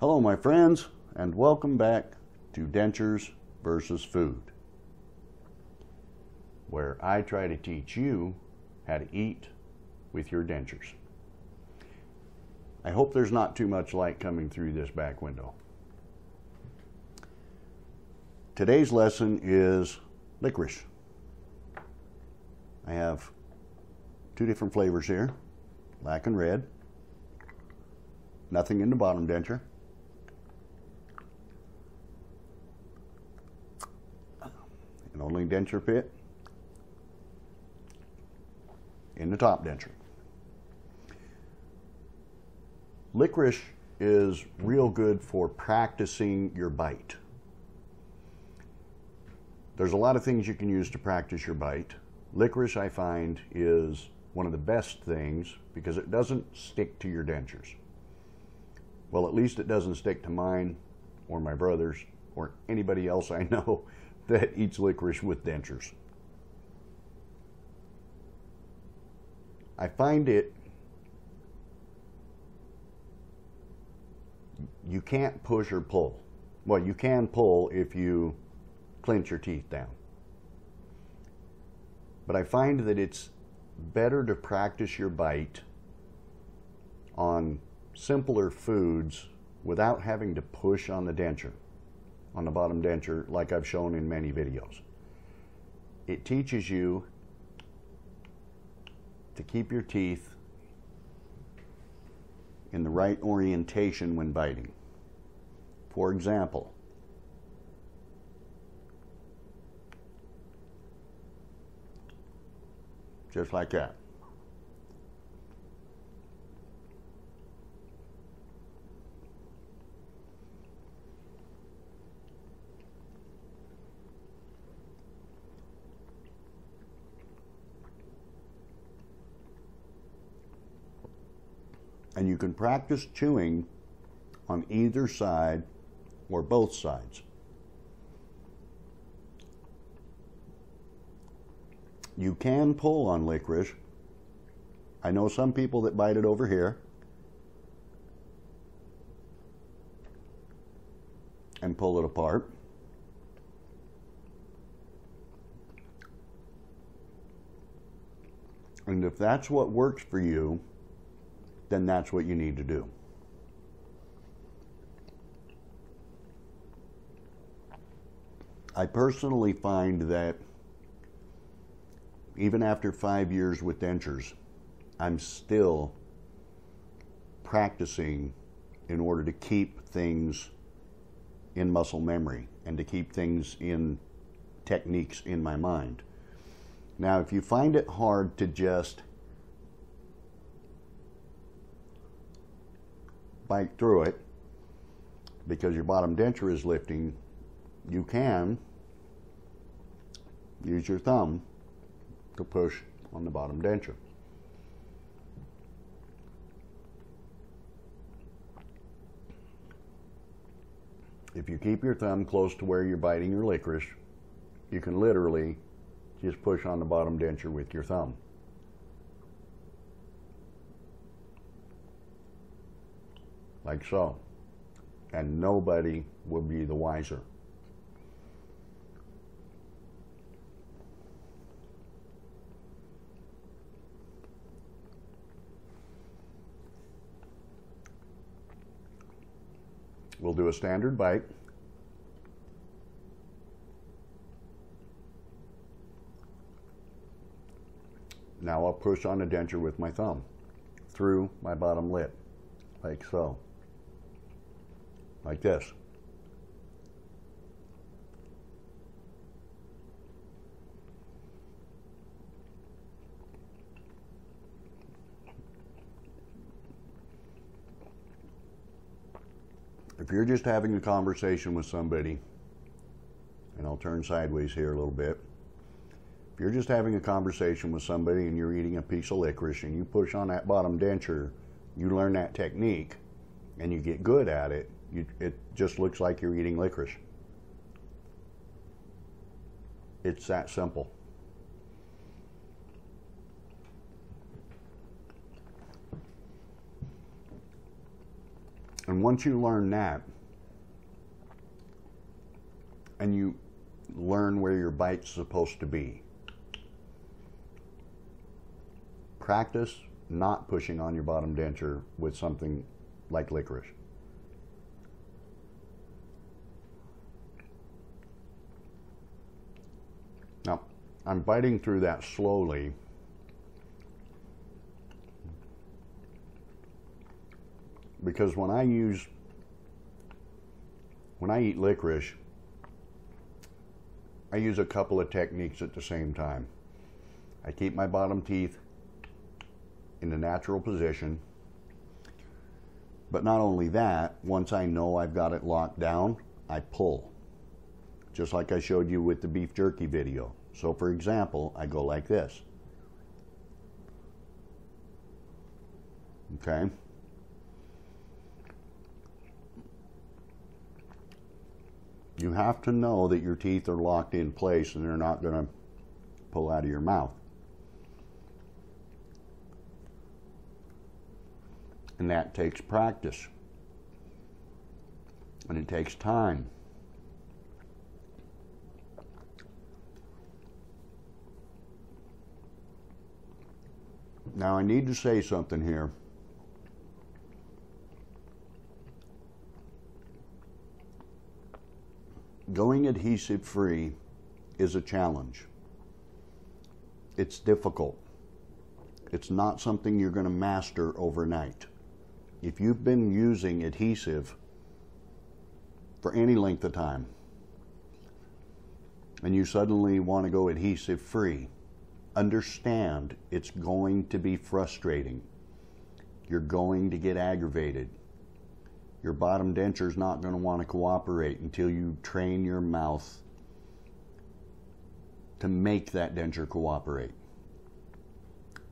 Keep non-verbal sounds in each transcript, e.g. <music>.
Hello, my friends, and welcome back to Dentures versus Food, where I try to teach you how to eat with your dentures. I hope there's not too much light coming through this back window. Today's lesson is licorice. I have two different flavors here, black and red. Nothing in the bottom denture. An only DenSureFit in the top denture. Licorice is real good for practicing your bite. There's a lot of things you can use to practice your bite. Licorice, I find, is one of the best things because it doesn't stick to your dentures. Well, at least it doesn't stick to mine or my brother's or anybody else I <laughs> know that eats licorice with dentures. I find it you can't push or pull. Well, you can pull if you clench your teeth down. But I find that it's better to practice your bite on simpler foods without having to push on the denture, on the bottom denture, like I've shown in many videos. It teaches you to keep your teeth in the right orientation when biting. For example, just like that. And you can practice chewing on either side or both sides. You can pull on licorice. I know some people that bite it over here and pull it apart. And if that's what works for you, then that's what you need to do. I personally find that even after five years with dentures, I'm still practicing in order to keep things in muscle memory and to keep things in techniques in my mind. Now, if you find it hard to just bite through it because your bottom denture is lifting, you can use your thumb to push on the bottom denture. If you keep your thumb close to where you're biting your licorice, you can literally just push on the bottom denture with your thumb. Like so. And nobody will be the wiser. We'll do a standard bite. Now I'll push on the denture with my thumb through my bottom lip, like so, like this. if you're just having a conversation with somebody, and I'll turn sideways here a little bit. If you're just having a conversation with somebody and you're eating a piece of licorice and you push on that bottom denture, you learn that technique and you get good at it, you, it just looks like you're eating licorice. It's that simple. And once you learn that, and you learn where your bite's supposed to be, practice not pushing on your bottom denture with something like licorice. Now, I'm biting through that slowly. Because when I use, when I eat licorice, I use a couple of techniques at the same time. I keep my bottom teeth in the natural position. But not only that, once I know I've got it locked down, I pull. Just like I showed you with the beef jerky video. So for example, I go like this. Okay. You have to know that your teeth are locked in place and they're not going to pull out of your mouth. And that takes practice. And it takes time. Now, I need to say something here. Going adhesive free is a challenge. It's difficult. It's not something you're going to master overnight. If you've been using adhesive for any length of time and you suddenly want to go adhesive free, understand it's going to be frustrating. You're going to get aggravated. Your bottom denture is not going to want to cooperate until you train your mouth to make that denture cooperate.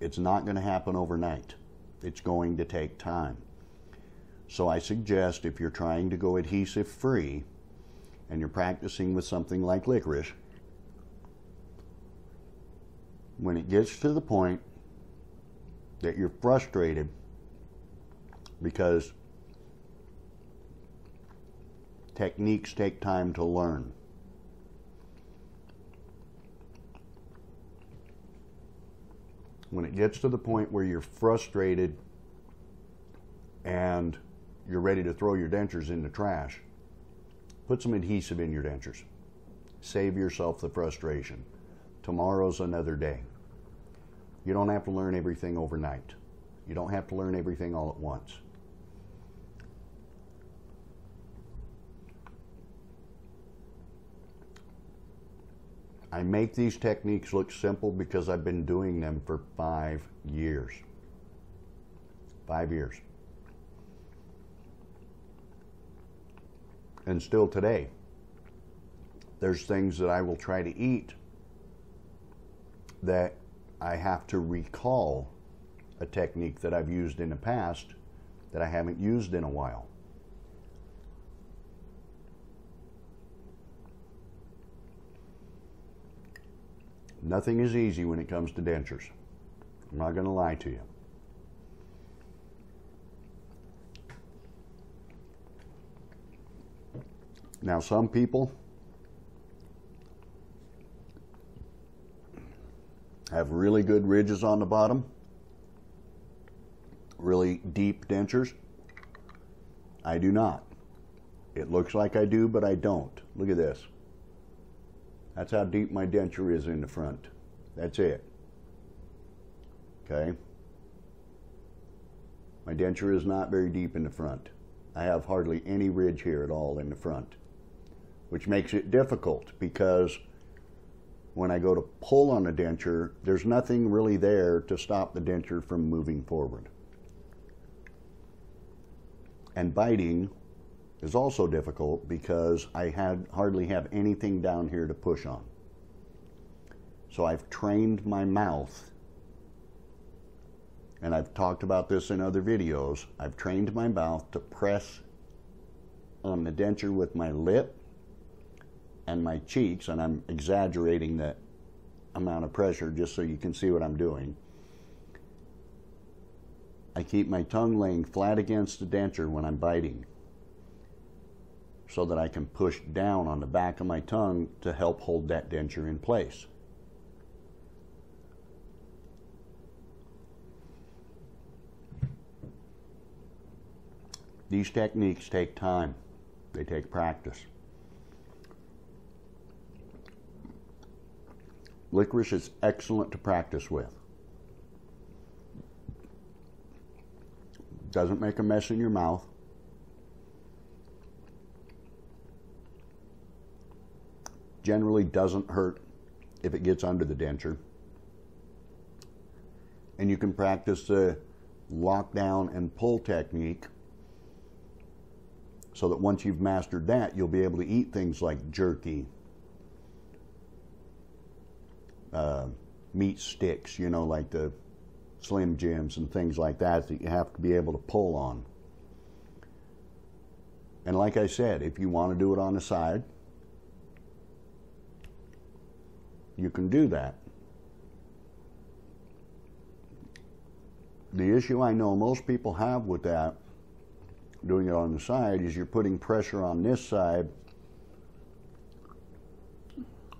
It's not going to happen overnight. It's going to take time. So I suggest if you're trying to go adhesive free and you're practicing with something like licorice, when it gets to the point that you're frustrated because techniques take time to learn. When it gets to the point where you're frustrated and you're ready to throw your dentures in the trash, put some adhesive in your dentures. Save yourself the frustration. Tomorrow's another day. You don't have to learn everything overnight. You don't have to learn everything all at once. I make these techniques look simple because I've been doing them for five years. Five years. And still today, there's things that I will try to eat that I have to recall a technique that I've used in the past that I haven't used in a while. Nothing is easy when it comes to dentures. I'm not going to lie to you. Now, some people have really good ridges on the bottom, really deep dentures. I do not. It looks like I do, but I don't. Look at this. That's how deep my denture is in the front. That's it. Okay? My denture is not very deep in the front. I have hardly any ridge here at all in the front, which makes it difficult because when I go to pull on a denture, there's nothing really there to stop the denture from moving forward. And biting is also difficult because I had hardly have anything down here to push on. So I've trained my mouth, and I've talked about this in other videos. I've trained my mouth to press on the denture with my lip and my cheeks, and I'm exaggerating the amount of pressure just so you can see what I'm doing. I keep my tongue laying flat against the denture when I'm biting. so that I can push down on the back of my tongue to help hold that denture in place. These techniques take time, they take practice. Licorice is excellent to practice with. Doesn't make a mess in your mouth. Generally doesn't hurt if it gets under the denture. And you can practice the lockdown and pull technique so that once you've mastered that, you'll be able to eat things like jerky, uh, meat sticks, you know, like the Slim Jims and things like that that you have to be able to pull on. And like I said, if you want to do it on the side, you can do that. The issue I know most people have with that, doing it on the side, is you're putting pressure on this side,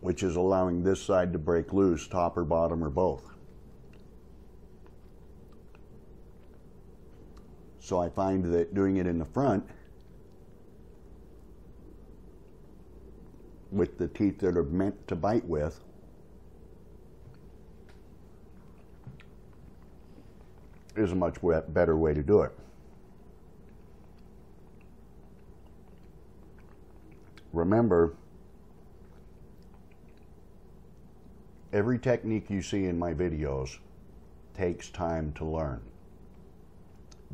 which is allowing this side to break loose, top or bottom or both. So I find that doing it in the front with the teeth that are meant to bite with is a much better way to do it. Remember, every technique you see in my videos takes time to learn.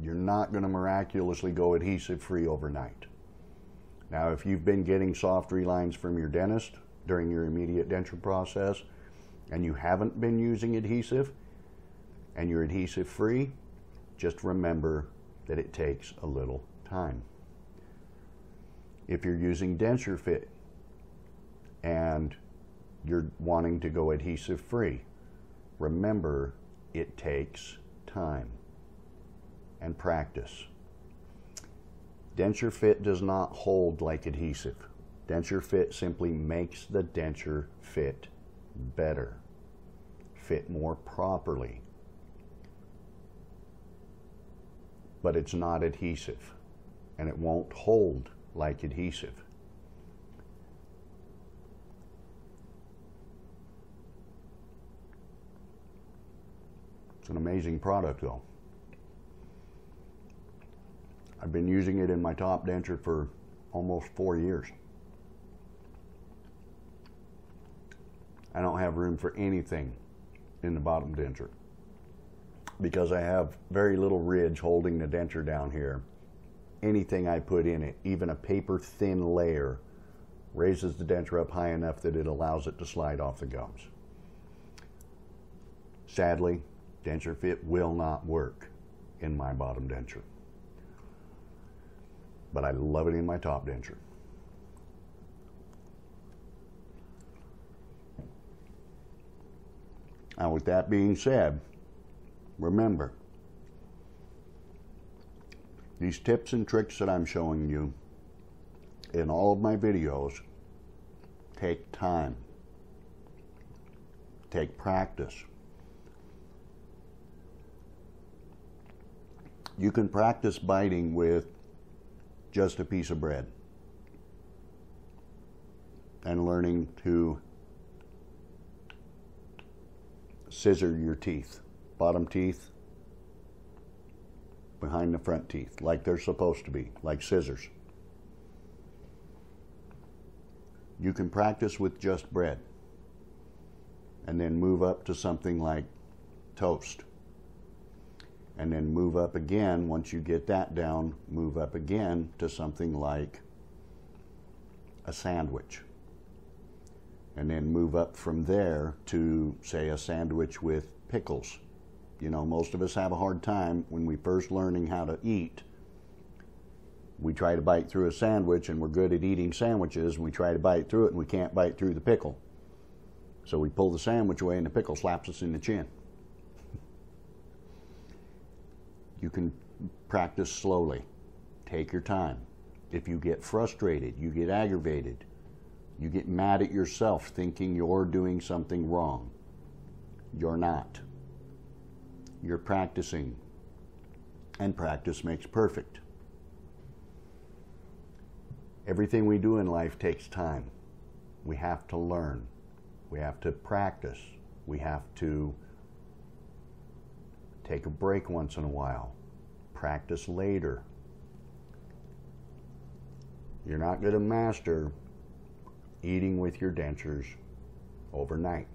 You're not going to miraculously go adhesive free overnight. Now, if you've been getting soft relines from your dentist during your immediate denture process and you haven't been using adhesive and you're adhesive free, just remember that it takes a little time. If you're using DenSureFit and you're wanting to go adhesive free, remember it takes time and practice. DenSureFit does not hold like adhesive. DenSureFit simply makes the denture fit better, fit more properly. But it's not adhesive and it won't hold like adhesive. It's an amazing product though. I've been using it in my top denture for almost four years. I don't have room for anything in the bottom denture because I have very little ridge holding the denture down here. Anything I put in it, even a paper thin layer, raises the denture up high enough that it allows it to slide off the gums. Sadly, DenSureFit will not work in my bottom denture but I love it in my top denture. Now, with that being said, remember these tips and tricks that I'm showing you in all of my videos take time, take practice. You can practice biting with just a piece of bread and learning to scissor your teeth, bottom teeth behind the front teeth, like they're supposed to be, like scissors. You can practice with just bread and then move up to something like toast and then move up again. Once you get that down, move up again to something like a sandwich. And then move up from there to, say, a sandwich with pickles. You know, most of us have a hard time when we first learning how to eat. We try to bite through a sandwich and we're good at eating sandwiches and we try to bite through it and we can't bite through the pickle. So we pull the sandwich away and the pickle slaps us in the chin. You can practice slowly. Take your time. if you get frustrated, you get aggravated, you get mad at yourself thinking you're doing something wrong. You're not. You're practicing. And practice makes perfect. Everything we do in life takes time. We have to learn. We have to practice. We have to take a break once in a while. Practice later. You're not going to master eating with your dentures overnight.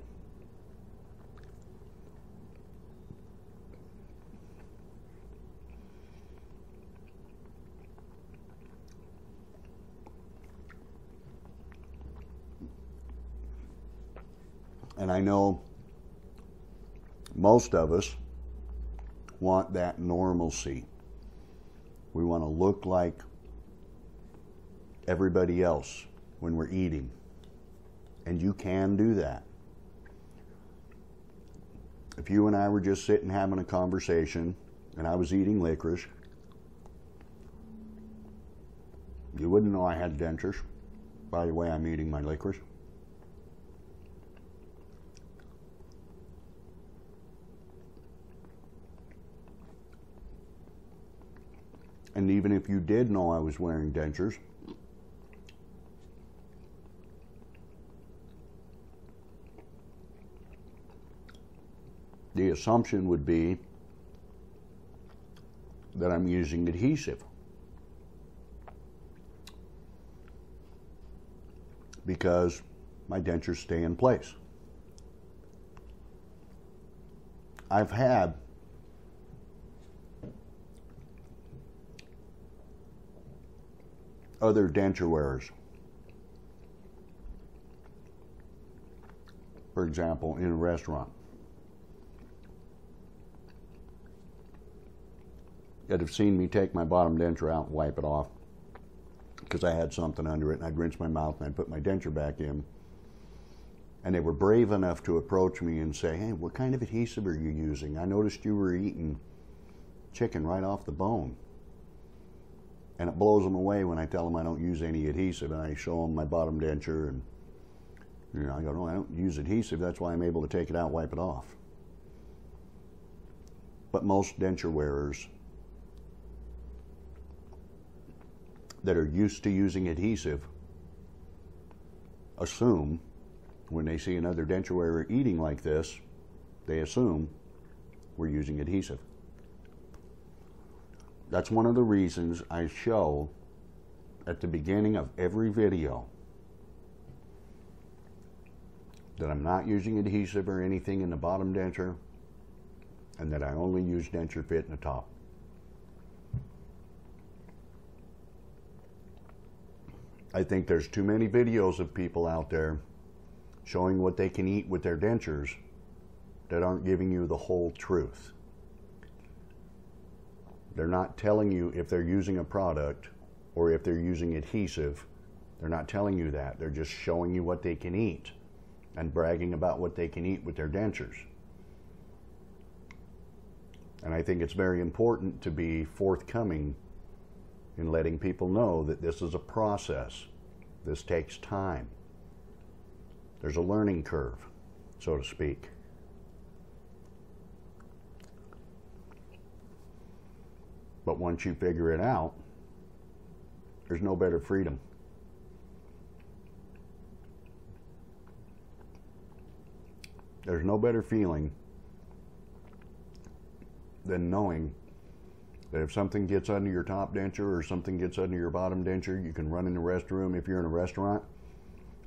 And I know most of us want that normalcy. We want to look like everybody else when we're eating. And you can do that. If you and I were just sitting having a conversation and I was eating licorice, you wouldn't know I had dentures by the way I'm eating my licorice. And even if you did know I was wearing dentures, the assumption would be that I'm using adhesive. Because my dentures stay in place. I've had other denture wearers. For example, in a restaurant. That have seen me take my bottom denture out and wipe it off because I had something under it and I'd rinse my mouth and I'd put my denture back in. And they were brave enough to approach me and say, Hey, what kind of adhesive are you using? I noticed you were eating chicken right off the bone. And it blows them away when I tell them I don't use any adhesive and I show them my bottom denture and you know, I go, no, I don't use adhesive. That's why I'm able to take it out, wipe it off. But most denture wearers that are used to using adhesive assume when they see another denture wearer eating like this, they assume we're using adhesive. That's one of the reasons I show at the beginning of every video that I'm not using adhesive or anything in the bottom denture and that I only use DenSureFit in the top. I think there's too many videos of people out there showing what they can eat with their dentures that aren't giving you the whole truth. They're not telling you if they're using a product or if they're using adhesive. They're not telling you that. They're just showing you what they can eat and bragging about what they can eat with their dentures. And I think it's very important to be forthcoming in letting people know that this is a process. This takes time. There's a learning curve, so to speak. But once you figure it out, there's no better freedom. There's no better feeling than knowing that if something gets under your top denture or something gets under your bottom denture, you can run in the restroom. If you're in a restaurant,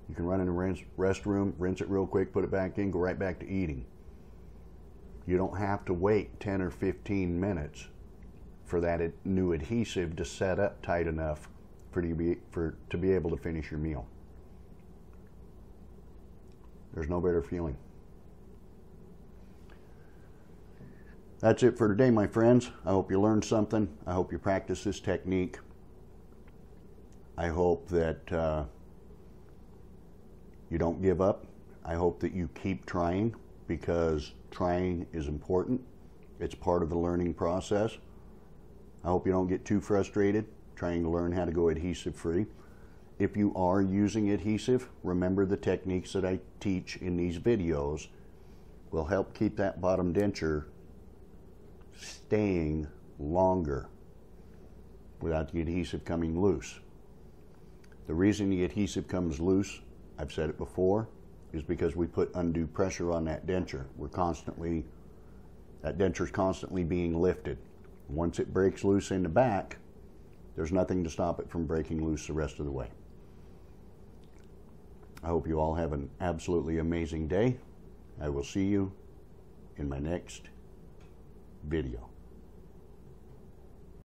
you can run in the restroom, rinse it real quick, put it back in, go right back to eating. You don't have to wait 10 or 15 minutes for that new adhesive to set up tight enough for to be, for, to be able to finish your meal. There's no better feeling. That's it for today, my friends. I hope you learned something. I hope you practice this technique. I hope that uh, you don't give up. I hope that you keep trying because trying is important. It's part of the learning process. I hope you don't get too frustrated. trying to learn how to go adhesive free. If you are using adhesive, remember the techniques that I teach in these videos will help keep that bottom denture staying longer without the adhesive coming loose. The reason the adhesive comes loose, I've said it before, is because we put undue pressure on that denture. We're constantly, that denture is constantly being lifted. Once it breaks loose in the back, there's nothing to stop it from breaking loose the rest of the way. I hope you all have an absolutely amazing day. I will see you in my next video.